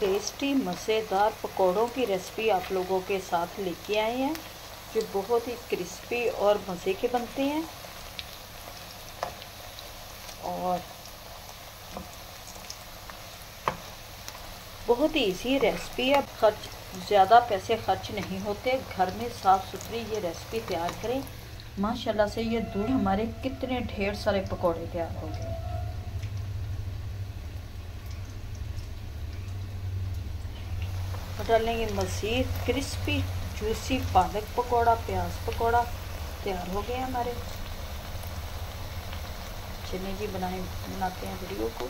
Tasty, मज़ेदार पकौड़ों की recipe आप लोगों के साथ लेके आए हैं, जो बहुत ही क्रिस्पी और मज़े के बनते हैं। और बहुत ही ईजी रेसिपी है, खर्च, ज़्यादा पैसे खर्च नहीं होते। घर में साफ़ सुथरी ये रेसिपी तैयार करें। माशाल्लाह से ये दूध हमारे कितने ढेर सारे पकौड़े तैयार हो गए। डालेंगे, मज़ीद क्रिस्पी जूसी पालक पकौड़ा, प्याज पकौड़ा, तैयार हो गए हमारे। चलिए जी बनाए, बनाते हैं वीडियो को।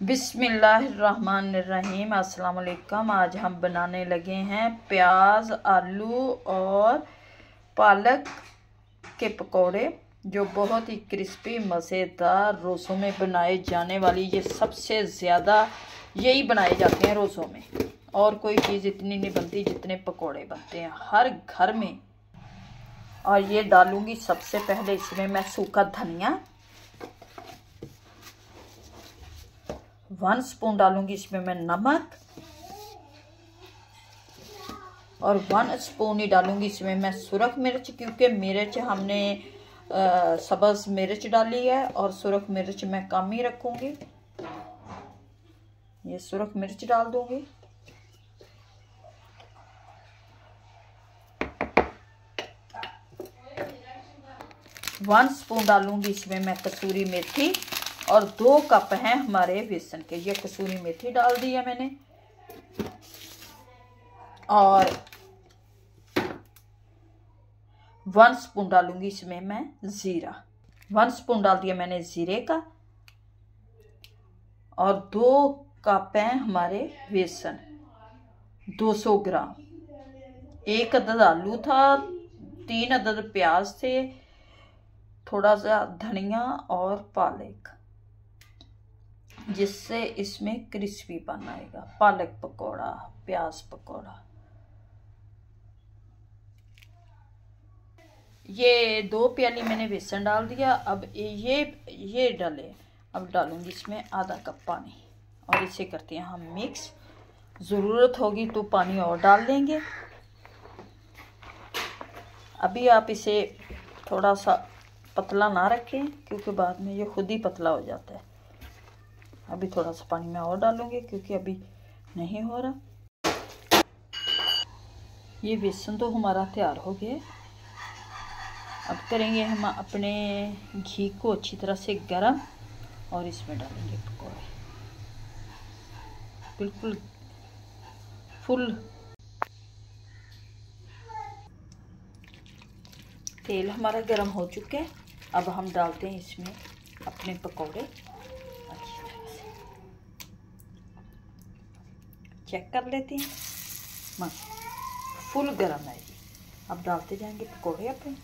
बिस्मिल्लाहिर्रहमानिर्रहीम अस्सलाम आज हम बनाने लगे हैं प्याज, आलू और पालक के पकोड़े, जो बहुत ही क्रिस्पी मज़ेदार रोज़ों में बनाए जाने वाली, ये सबसे ज़्यादा यही बनाए जाते हैं रोज़ों में। और कोई चीज़ इतनी नहीं बनती जितने पकोड़े बनते हैं। हर घर में। और ये डालूँगी सबसे पहले, इसमें मैं सूखा धनिया। वन स्पून डालूँगी इसमें मैं नमक। और वन स्पून ही डालूँगी इसमें मैं सुरख मिर्च, क्योंकि मिर्च हमने सब्ज़ मिर्च डाली है, और सुरख मिर्च मैं कम ही रखूँगी। ये सुरख मिर्च डाल दूँगी। वन स्पून डालूँगी इसमें मैं कसूरी मेथी और दो कप हैं हमारे बेसन के। ये कसूरी मेथी डाल दी है मैंने। और वन स्पून डालूँगी इसमें मैं ज़ीरा। वन स्पून डाल दिया मैंने ज़ीरे का। और दो कप हैं हमारे बेसन। 200 ग्राम। एक अदद आलू था, तीन अदद प्याज थे, थोड़ा सा धनिया और पालक, जिससे इसमें क्रिस्पी बन आएगा पालक पकौड़ा, प्याज पकौड़ा। ये दो प्याली मैंने बेसन डाल दिया। अब ये ये डाले। अब डालूँगी इसमें आधा कप पानी। और इसे करते हैं हम मिक्स। ज़रूरत होगी तो पानी और डाल देंगे। अभी आप इसे थोड़ा सा पतला ना रखें, क्योंकि बाद में ये खुद ही पतला हो जाता है। अभी थोड़ा सा पानी मैं और डालूँगी, क्योंकि अभी नहीं हो रहा। ये बेसन तो हमारा तैयार हो गया। अब करेंगे हम अपने घी को अच्छी तरह से गरम, और इसमें डालेंगे पकौड़े। बिल्कुल। फुल। तेल हमारा गरम हो चुका है। अब हम डालते हैं इसमें अपने पकौड़े। अच्छी तरह से चेक कर लेते हैं। मस्त फुल गरम है जी। अब डालते जाएँगे पकौड़े अपने।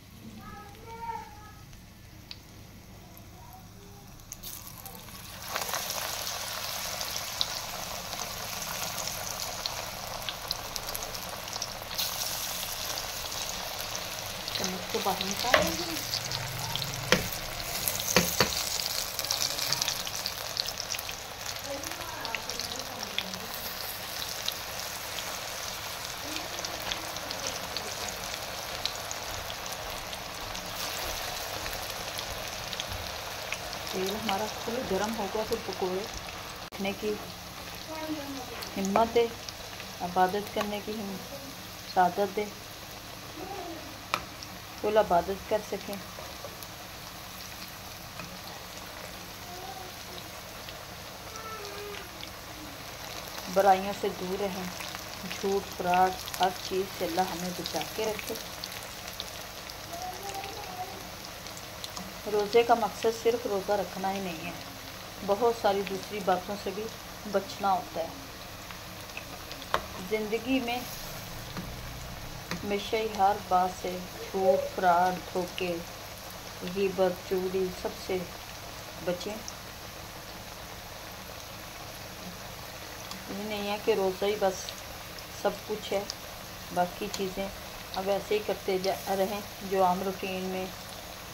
चम्मच को बाहर निकालेंगे। तेल हमारा फुल गर्म हो गया तो पकौड़े रखने की हिम्मत है इबादत करने की हिम्मत सादत दे फुल इबादत कर सकें। बुराइयों से दूर रहें। झूठ फराड हर चीज़ से अल्लाह हमें बचा के रखे। रोज़े का मकसद सिर्फ़ रोज़ा रखना ही नहीं है। बहुत सारी दूसरी बातों से भी बचना होता है। ज़िंदगी में हमेशा ही हर बात से झूठ फ्राड धोखे गिबत चोरी सबसे बचें। नहीं है कि रोज़ा ही बस सब कुछ है, बाकी चीज़ें अब ऐसे ही करते जा रहें जो आम रूटीन में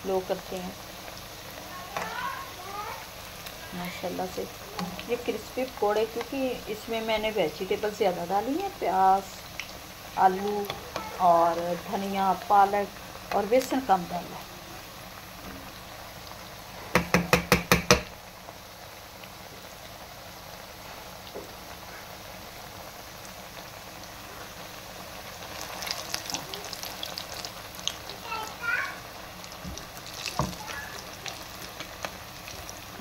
लोग करते हैं। माशाल्लाह से। ये क्रिस्पी पकौड़े, क्योंकि इसमें मैंने वेजिटेबल ज़्यादा डाली हैं, प्याज, आलू और धनिया, पालक और बेसन कम डाला है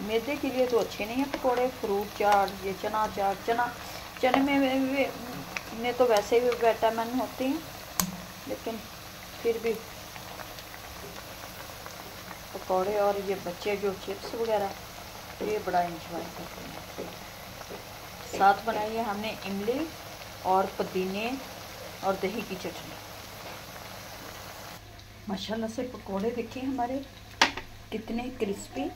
मैदे के लिए तो अच्छे नहीं है पकौड़े, फ्रूट चाट, ये चना चाट, चना, चने में में तो वैसे भी विटामिन होते हैं। लेकिन फिर भी पकौड़े और ये बच्चे जो चिप्स वगैरह, ये बड़ा इंजॉय करते हैं। साथ बनाई है हमने इमली और पुदीने और दही की चटनी। माशाल्लाह से पकौड़े देखिए हमारे, कितने क्रिस्पी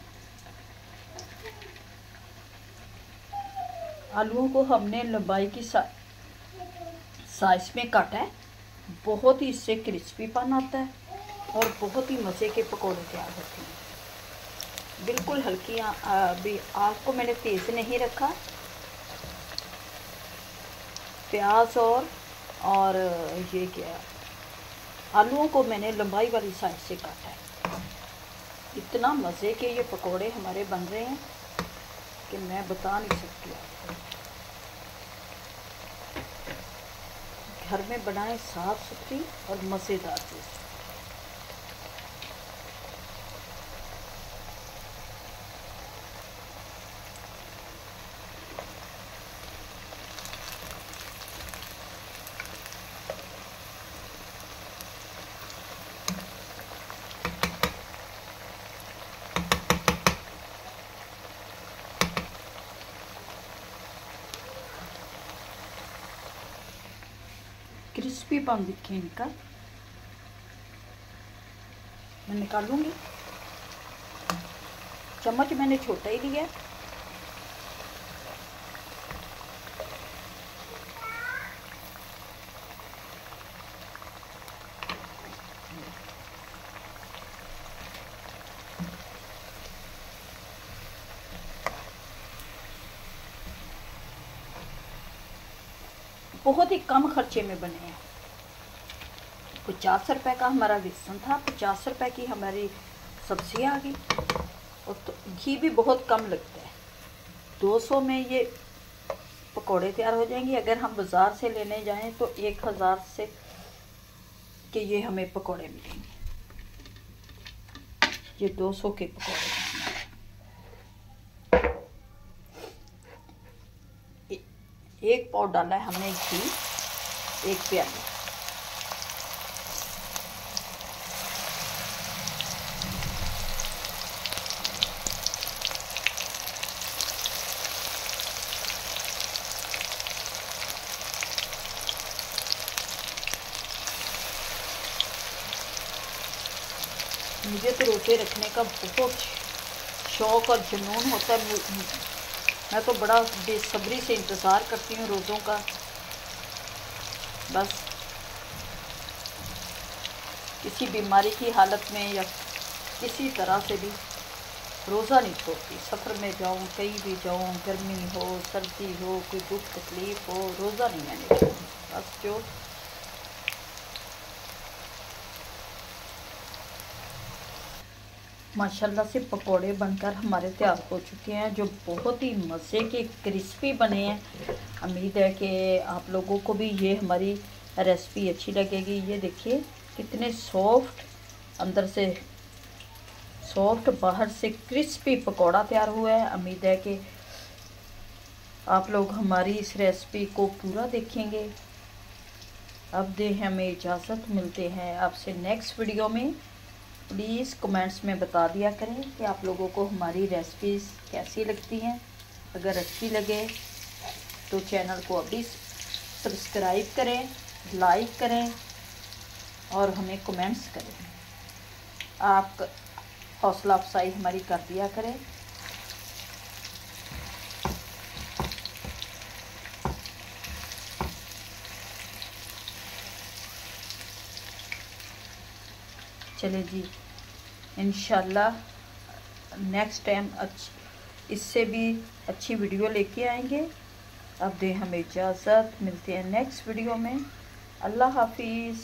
आलूओं को हमने लंबाई की साइज़ में काटा है। बहुत ही इससे क्रिस्पीपन आता है और बहुत ही मज़े के पकौड़े तैयार होते हैं। बिल्कुल हल्की अभी आग को मैंने तेज़ नहीं रखा। प्याज और और ये क्या, आलूओं को मैंने लंबाई वाली साइज़ से काटा है। इतना मज़े के ये पकोड़े हमारे बन रहे हैं कि मैं बता नहीं सकती आपको। घर में बनाए साफ़ सुथरी और मज़ेदार चीज़। क्रिस्पी पन दिखे इनका मैं निकालूँगी चम्मच मैंने छोटा ही लिया। बहुत ही कम खर्चे में बने हैं। पचास रुपए का हमारा बेसन था, पचास रुपए की हमारी सब्ज़ी आ गई। और तो घी भी बहुत कम लगता है। 200 में ये पकोड़े तैयार हो जाएँगे। अगर हम बाज़ार से लेने जाएँ तो एक हज़ार से के ये हमें पकोड़े मिलेंगे। ये 200 के पकोड़े एक पाव डाला है हमने घी, एक प्याली मुझे तो रोटे रखने का बहुत शौक़ और जुनून होता है। मैं तो बड़ा बेसब्री से इंतज़ार करती हूँ रोज़ों का। बस। किसी बीमारी की हालत में या किसी तरह से भी रोज़ा नहीं छोड़ती सफ़र में जाऊँ, कहीं भी जाऊँ, गर्मी हो, सर्दी हो, कोई दुख तकलीफ़ हो, रोज़ा नहीं मैंने बस जो माशाल्लाह से पकोड़े बनकर हमारे तैयार हो चुके हैं, जो बहुत ही मज़े के क्रिस्पी बने हैं। उम्मीद है कि आप लोगों को भी ये हमारी रेसिपी अच्छी लगेगी। ये देखिए, कितने सॉफ्ट, अंदर से सॉफ्ट, बाहर से क्रिस्पी पकोड़ा तैयार हुआ है। उम्मीद है कि आप लोग हमारी इस रेसिपी को पूरा देखेंगे। अब दे हमें इजाज़त, मिलते हैं आपसे नेक्स्ट वीडियो में। प्लीज़ कमेंट्स में बता दिया करें कि आप लोगों को हमारी रेसिपीज़ कैसी लगती हैं। अगर अच्छी लगे तो चैनल को अभी सब्सक्राइब करें लाइक करें और हमें कमेंट्स करें। आप हौसला अफसाई हमारी कर दिया करें। चले जी इन नेक्स्ट टाइम इससे भी अच्छी वीडियो लेके आएँगे। अब दें हमें इजाज़त, मिलते हैं नेक्स्ट वीडियो में। अल्लाह हाफिज़।